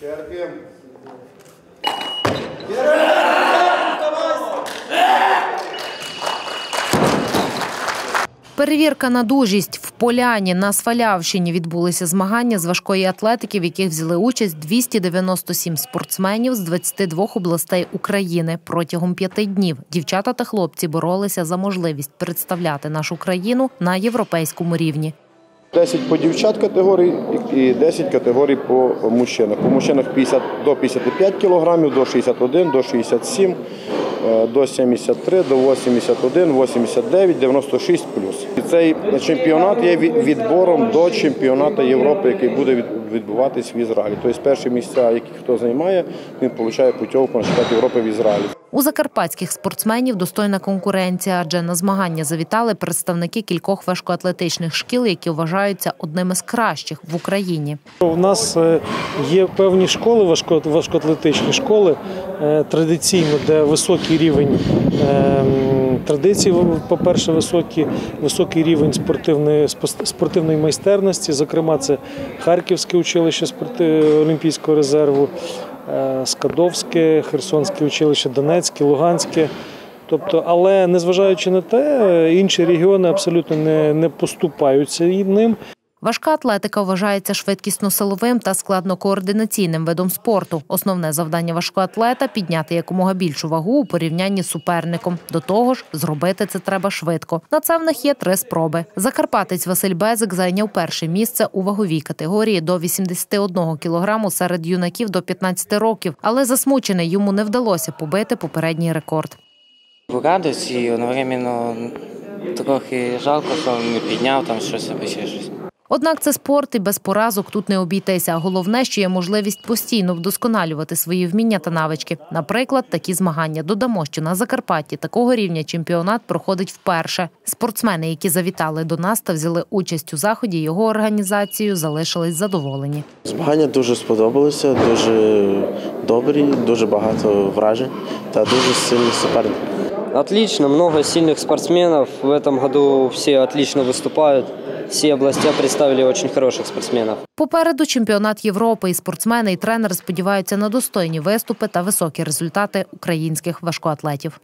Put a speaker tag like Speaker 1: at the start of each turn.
Speaker 1: Черги.
Speaker 2: Перевірка на дужість в Поляні на Свалявщині відбулися змагання з важкої атлетики, в яких взяли участь 297 спортсменів з 22 областей України. Протягом п'яти днів дівчата та хлопці боролися за можливість представляти нашу країну на європейському рівні.
Speaker 1: 10 по дівчат категорій і 10 категорій по мужчинах. По мужчинах 50 до 55 кг, до 61, до 67, е, до 73, до 81, 89, 96 плюс. І цей чемпіонат є відбором до чемпіонату Європи, який буде від- відбуватись в Ізраїлі. Тобто перші місця, які хто займає, він отримує путівку на чемпіонат Європи в Ізраїлі.
Speaker 2: У закарпатських спортсменів достойна конкуренція, адже на змагання завітали представники кількох важкоатлетичних шкіл, які вважаються одними з кращих в Україні.
Speaker 3: У нас е, є певні школи, важко- важкоатлетичні школи традиційно, де високий рівень ем, традицій, по-перше, високий, високий рівень спортивної, спортивної майстерності. Зокрема, це Харківське училище Олімпійського резерву, е, Скадовське, Херсонське училище, Донецьке, Луганське. Тобто, але незважаючи на те, е, інші регіони абсолютно не, не поступаються ним.
Speaker 2: Важка атлетика вважається швидкісно-силовим та складно-координаційним видом спорту. Основне завдання важкоатлета підняти якомога більшу вагу у порівнянні з суперником. До того ж, зробити це треба швидко. На це в них є три спроби. Закарпатець Василь Безик зайняв перше місце у ваговій категорії до 81 кілограму серед юнаків до 15 років, але засмучений йому не вдалося побити попередній рекорд.
Speaker 4: радость і одновременно трохи жалко, що не підняв там щось або ще щось.
Speaker 2: Однак це спорт і без поразок тут не обійтися. Головне, що є можливість постійно вдосконалювати свої вміння та навички. Наприклад, такі змагання. Додамо, що на Закарпатті такого рівня чемпіонат проходить вперше. Спортсмени, які завітали до нас та взяли участь у заході, його організацією залишились задоволені.
Speaker 5: Змагання дуже сподобалися, дуже добрі, дуже багато вражень та дуже сильний суперник.
Speaker 6: Отлично, много сильных спортсменов. В этом году все отлично выступают. Все областя представили очень хороших спортсменів.
Speaker 2: Попереду чемпіонат Європи і спортсмени і тренери сподіваються на достойні виступи та високі результати українських важкоатлетів.